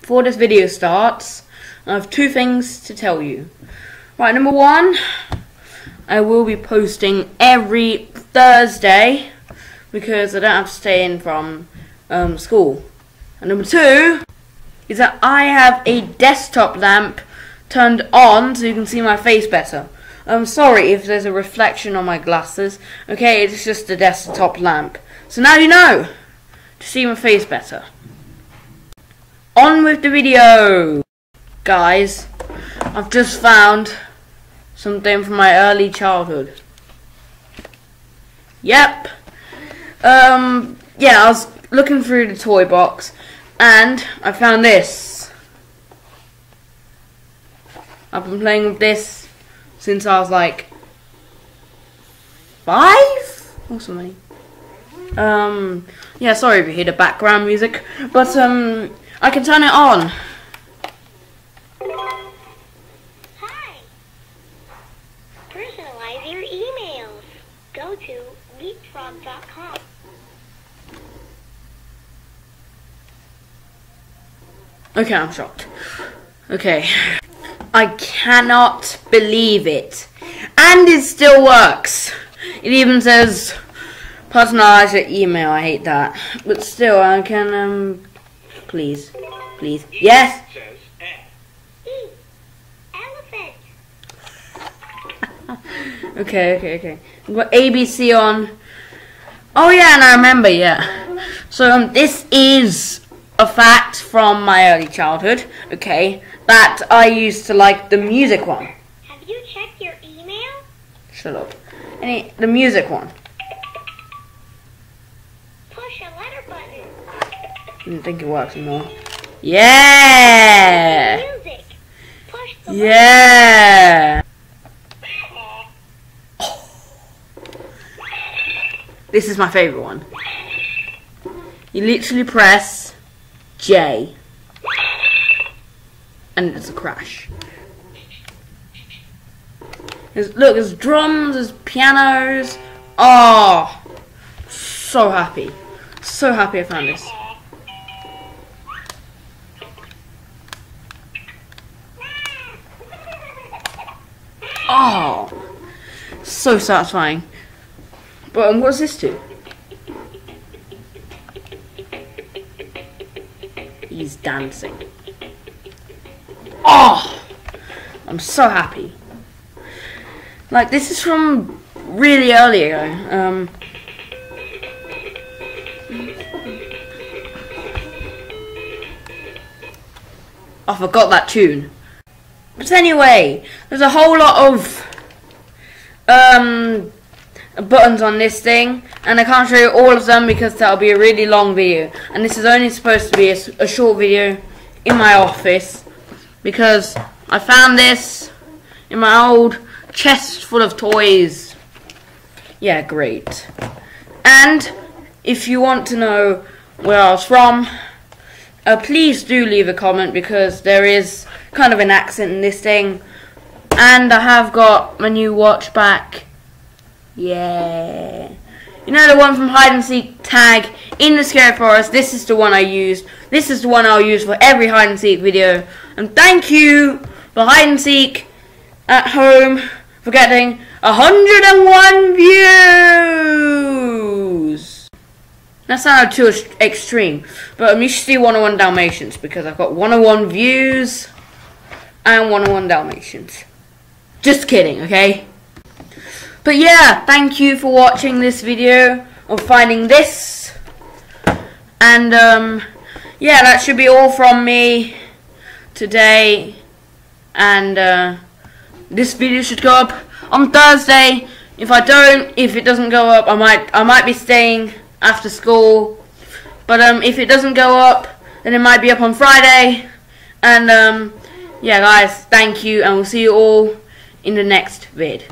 before this video starts, I have two things to tell you. Right, number one, I will be posting every Thursday because I don't have to stay in from um, school. And number two is that I have a desktop lamp turned on so you can see my face better. I'm sorry if there's a reflection on my glasses. Okay, it's just a desktop lamp. So now you know to see my face better. On with the video! Guys, I've just found something from my early childhood. Yep. Um, yeah, I was looking through the toy box and I found this. I've been playing with this since I was like five or something. Um, yeah, sorry if you hear the background music, but um, I can turn it on. Hi. Personalize your emails. Go to leapfrog.com. Okay, I'm shocked. Okay. I cannot believe it. And it still works. It even says personalize your email. I hate that. But still, I can, um, please. Please. Yes! says. E. Elephant. Okay, okay, okay. We've got ABC on. Oh yeah, and I remember, yeah. So um, this is a fact from my early childhood. Okay, that I used to like the music one. Have you checked your email? Shut up. Any the music one. Didn't think it works anymore. Yeah. Music. Push the letter. Yeah. This is my favorite one. You literally press J and it's a crash. There's, look, there's drums, there's pianos. Oh, so happy. So happy I found this. Oh, so satisfying. But um, what's this do? He's dancing. Oh, I'm so happy. Like this is from really early ago. Um, I forgot that tune. But anyway, there's a whole lot of um buttons on this thing and I can't show you all of them because that'll be a really long video. And this is only supposed to be a short video in my office because I found this in my old chest full of toys. Yeah great. And if you want to know where I was from uh, please do leave a comment because there is kind of an accent in this thing and I have got my new watch back yeah. You know the one from hide and seek tag in the scary forest? This is the one I used. This is the one I'll use for every hide and seek video. And thank you for hide and seek at home for getting 101 views. That sounded too extreme, but um, you should see 101 Dalmatians because I've got 101 views and 101 Dalmatians. Just kidding, okay? But yeah, thank you for watching this video of finding this. And um, yeah, that should be all from me today. And uh, this video should go up on Thursday. If I don't, if it doesn't go up, I might I might be staying after school. But um, if it doesn't go up, then it might be up on Friday. And um, yeah, guys, thank you, and we'll see you all in the next vid.